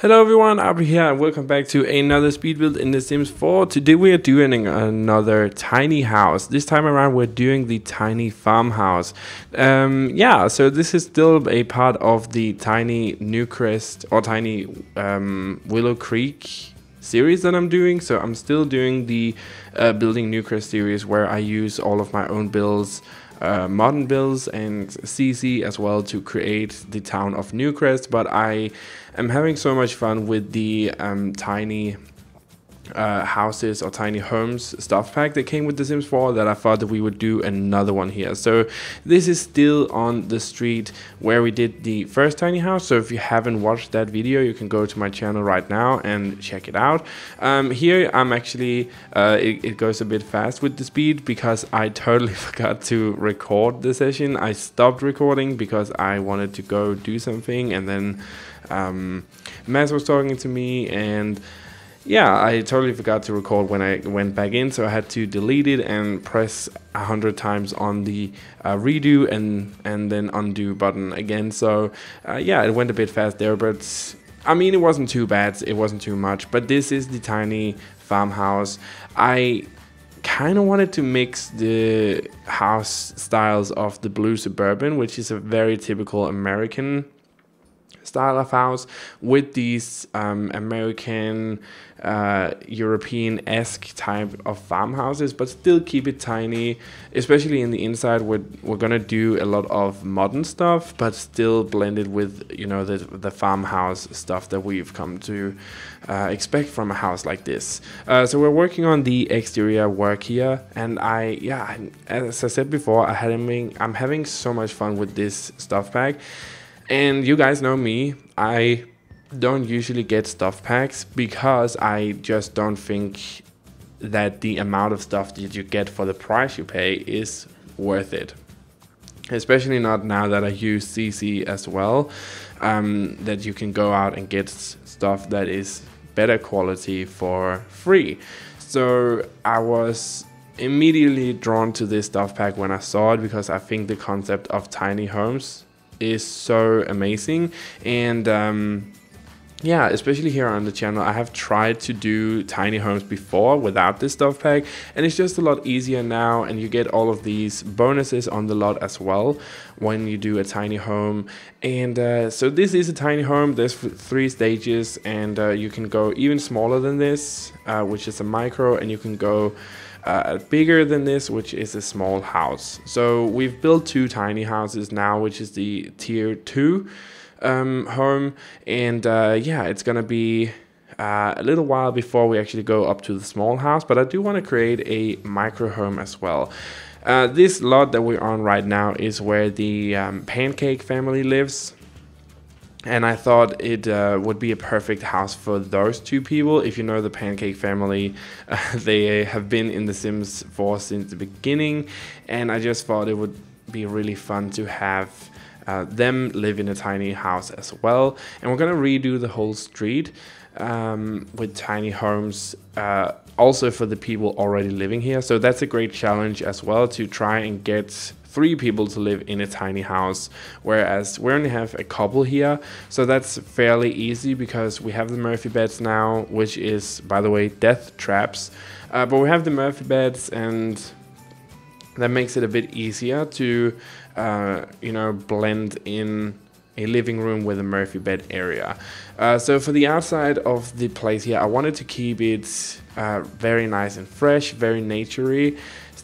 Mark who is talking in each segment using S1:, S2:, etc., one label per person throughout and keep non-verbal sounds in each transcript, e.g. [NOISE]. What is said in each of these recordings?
S1: Hello everyone, Abby here and welcome back to another speed build in The Sims 4. Today we are doing another tiny house. This time around we're doing the tiny farmhouse. Um, yeah, so this is still a part of the tiny Newcrest or tiny um, Willow Creek series that I'm doing. So I'm still doing the uh, Building Newcrest series where I use all of my own builds uh, modern builds and CC as well to create the town of Newcrest. But I am having so much fun with the um, tiny uh, houses or tiny homes stuff pack that came with The Sims 4 that I thought that we would do another one here. So this is still on the street where we did the first tiny house. So if you haven't watched that video, you can go to my channel right now and check it out. Um, here I'm actually, uh, it, it goes a bit fast with the speed because I [LAUGHS] totally forgot to record the session. I stopped recording because I wanted to go do something and then um, Maz was talking to me and yeah, I totally forgot to record when I went back in, so I had to delete it and press a hundred times on the uh, redo and and then undo button again. So uh, yeah, it went a bit fast there, but I mean it wasn't too bad. It wasn't too much. But this is the tiny farmhouse. I kind of wanted to mix the house styles of the blue suburban, which is a very typical American style of house with these um, American, uh, European esque type of farmhouses, but still keep it tiny. Especially in the inside, we're, we're gonna do a lot of modern stuff, but still blended with you know the the farmhouse stuff that we've come to uh, expect from a house like this. Uh, so we're working on the exterior work here, and I yeah, as I said before, I had I'm having so much fun with this stuff pack. And you guys know me, I don't usually get stuff packs because I just don't think that the amount of stuff that you get for the price you pay is worth it. Especially not now that I use CC as well, um, that you can go out and get stuff that is better quality for free. So I was immediately drawn to this stuff pack when I saw it because I think the concept of tiny homes is so amazing and um, yeah, especially here on the channel, I have tried to do tiny homes before without this stuff pack, and it's just a lot easier now, and you get all of these bonuses on the lot as well when you do a tiny home. And uh, so this is a tiny home, there's three stages, and uh, you can go even smaller than this, uh, which is a micro, and you can go uh, bigger than this, which is a small house. So we've built two tiny houses now, which is the tier two um, home. And uh, yeah, it's gonna be uh, a little while before we actually go up to the small house, but I do want to create a micro home as well. Uh, this lot that we're on right now is where the um, pancake family lives and I thought it uh, would be a perfect house for those two people. If you know the Pancake family, uh, [LAUGHS] they have been in The Sims 4 since the beginning, and I just thought it would be really fun to have uh, them live in a tiny house as well. And we're gonna redo the whole street um, with tiny homes, uh, also for the people already living here. So that's a great challenge as well to try and get three people to live in a tiny house, whereas we only have a couple here. So that's fairly easy because we have the Murphy beds now, which is, by the way, death traps. Uh, but we have the Murphy beds and that makes it a bit easier to, uh, you know, blend in a living room with a Murphy bed area. Uh, so for the outside of the place here, I wanted to keep it uh, very nice and fresh, very naturey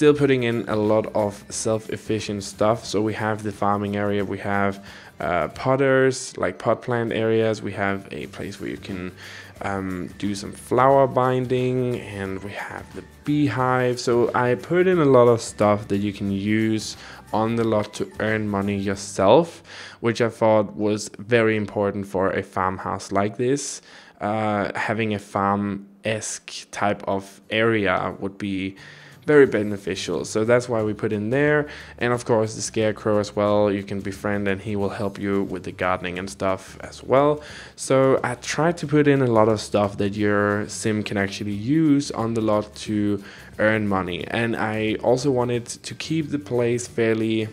S1: still putting in a lot of self-efficient stuff. So we have the farming area, we have uh, potters, like pot plant areas. We have a place where you can um, do some flower binding and we have the beehive. So I put in a lot of stuff that you can use on the lot to earn money yourself, which I thought was very important for a farmhouse like this. Uh, having a farm-esque type of area would be very beneficial. So that's why we put in there. And of course, the scarecrow as well. You can befriend and he will help you with the gardening and stuff as well. So I tried to put in a lot of stuff that your sim can actually use on the lot to earn money. And I also wanted to keep the place fairly.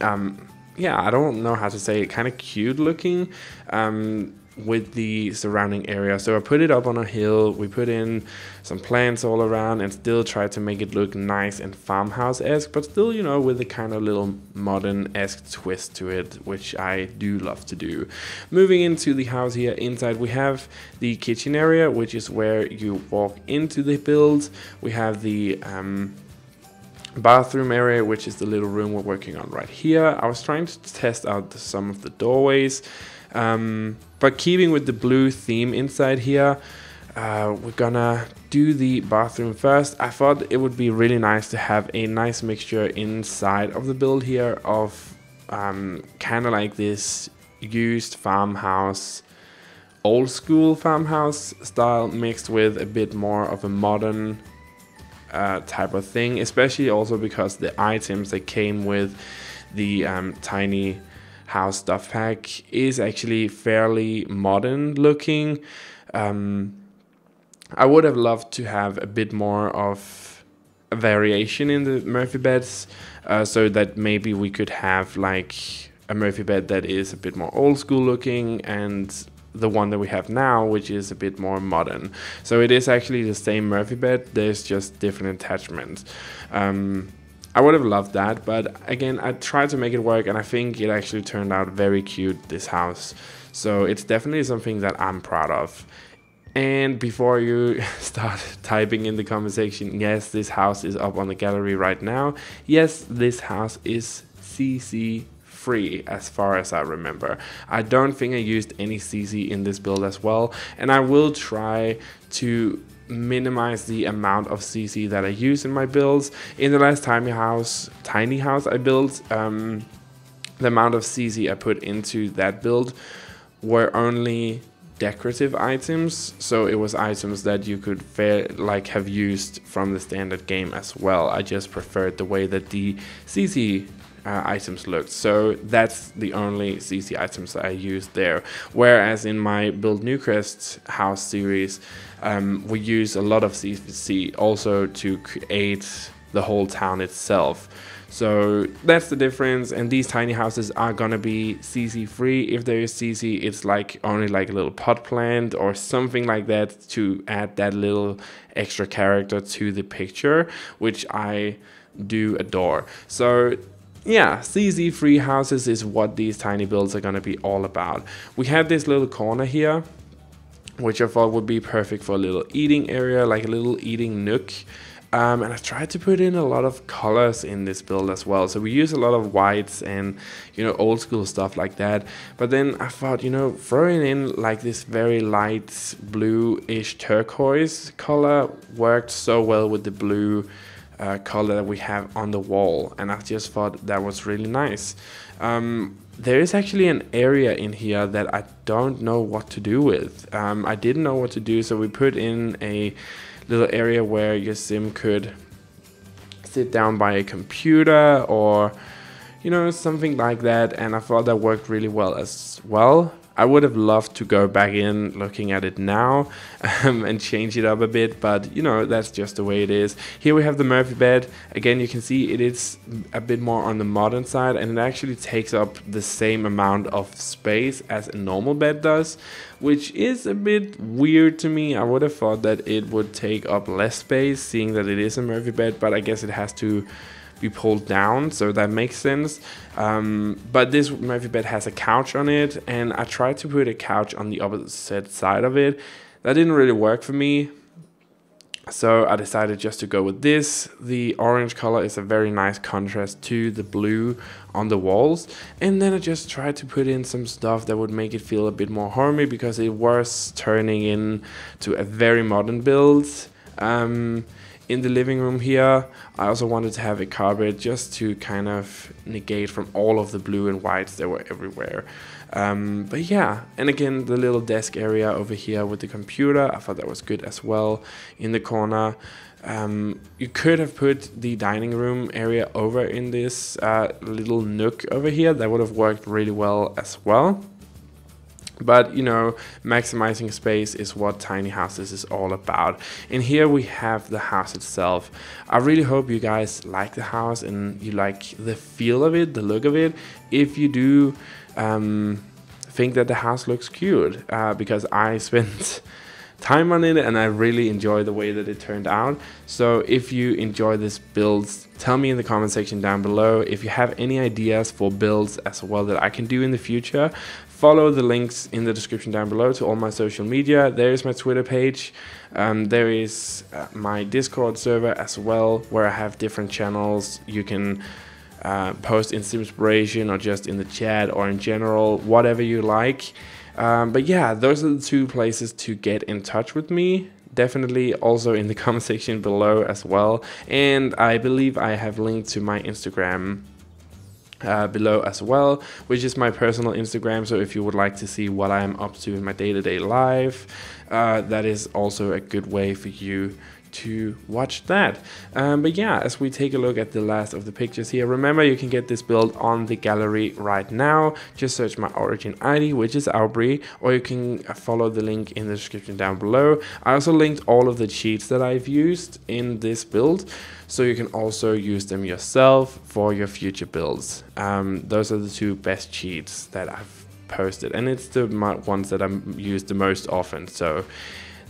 S1: Um, yeah, I don't know how to say it, kind of cute looking. Um, with the surrounding area. So I put it up on a hill, we put in some plants all around and still try to make it look nice and farmhouse-esque, but still, you know, with a kind of little modern-esque twist to it, which I do love to do. Moving into the house here, inside we have the kitchen area, which is where you walk into the build. We have the um, bathroom area, which is the little room we're working on right here. I was trying to test out some of the doorways. Um, but keeping with the blue theme inside here, uh, we're gonna do the bathroom first. I thought it would be really nice to have a nice mixture inside of the build here of um, kind of like this used farmhouse, old school farmhouse style mixed with a bit more of a modern uh, type of thing, especially also because the items that came with the um, tiny house stuff pack is actually fairly modern looking. Um, I would have loved to have a bit more of a variation in the Murphy beds uh, so that maybe we could have like a Murphy bed that is a bit more old school looking and the one that we have now, which is a bit more modern. So it is actually the same Murphy bed, there's just different attachments. Um, I would have loved that, but again, I tried to make it work and I think it actually turned out very cute, this house. So it's definitely something that I'm proud of. And before you [LAUGHS] start typing in the conversation, yes, this house is up on the gallery right now. Yes, this house is CC free as far as I remember. I don't think I used any CC in this build as well. And I will try to minimize the amount of CC that I use in my builds. In the last tiny house, tiny house I built, um, the amount of CC I put into that build were only decorative items so it was items that you could like have used from the standard game as well i just preferred the way that the cc uh, items looked. So that's the only CC items that I used there. Whereas in my Build Newcrest house series, um, we use a lot of CC also to create the whole town itself. So that's the difference and these tiny houses are gonna be CC free. If there is CC, it's like only like a little pot plant or something like that to add that little extra character to the picture, which I do adore. So yeah, CC free houses is what these tiny builds are going to be all about. We have this little corner here, which I thought would be perfect for a little eating area, like a little eating nook. Um, and I tried to put in a lot of colors in this build as well. So we use a lot of whites and, you know, old school stuff like that. But then I thought, you know, throwing in like this very light blue-ish turquoise color worked so well with the blue uh, color that we have on the wall and I just thought that was really nice. Um, there is actually an area in here that I don't know what to do with. Um, I didn't know what to do so we put in a little area where your sim could sit down by a computer or you know something like that and I thought that worked really well as well I would have loved to go back in looking at it now um, and change it up a bit, but you know, that's just the way it is. Here we have the Murphy bed. Again, you can see it is a bit more on the modern side and it actually takes up the same amount of space as a normal bed does, which is a bit weird to me. I would have thought that it would take up less space seeing that it is a Murphy bed, but I guess it has to be pulled down, so that makes sense. Um, but this Murphy bed has a couch on it, and I tried to put a couch on the opposite side of it. That didn't really work for me. So I decided just to go with this. The orange color is a very nice contrast to the blue on the walls. And then I just tried to put in some stuff that would make it feel a bit more homey because it was turning into a very modern build. Um, in the living room here. I also wanted to have a carpet just to kind of negate from all of the blue and whites that were everywhere. Um, but yeah and again the little desk area over here with the computer I thought that was good as well in the corner. Um, you could have put the dining room area over in this uh, little nook over here. That would have worked really well as well but you know, maximizing space is what tiny houses is all about. And here we have the house itself. I really hope you guys like the house and you like the feel of it, the look of it. If you do, um, think that the house looks cute uh, because I [LAUGHS] spent time on it and I really enjoy the way that it turned out. So if you enjoy this build, tell me in the comment section down below. If you have any ideas for builds as well that I can do in the future, follow the links in the description down below to all my social media. There is my Twitter page. Um, there is uh, my Discord server as well, where I have different channels. You can uh, post inspiration or just in the chat or in general, whatever you like. Um, but yeah, those are the two places to get in touch with me. Definitely also in the [LAUGHS] comment section below as well. And I believe I have linked to my Instagram uh, below as well, which is my personal Instagram. So if you would like to see what I'm up to in my day to day life, uh, that is also a good way for you to watch that. Um, but yeah, as we take a look at the last of the pictures here, remember you can get this build on the gallery right now. Just search my origin ID, which is Auvbri, or you can follow the link in the description down below. I also linked all of the cheats that I've used in this build, so you can also use them yourself for your future builds. Um, those are the two best cheats that I've posted, and it's the ones that I'm used the most often. So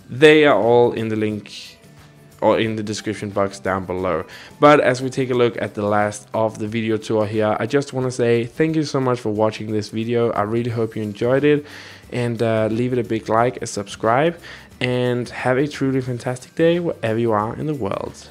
S1: they are all in the link or in the description box down below. But as we take a look at the last of the video tour here, I just want to say thank you so much for watching this video. I really hope you enjoyed it and uh, leave it a big like, a subscribe and have a truly fantastic day wherever you are in the world.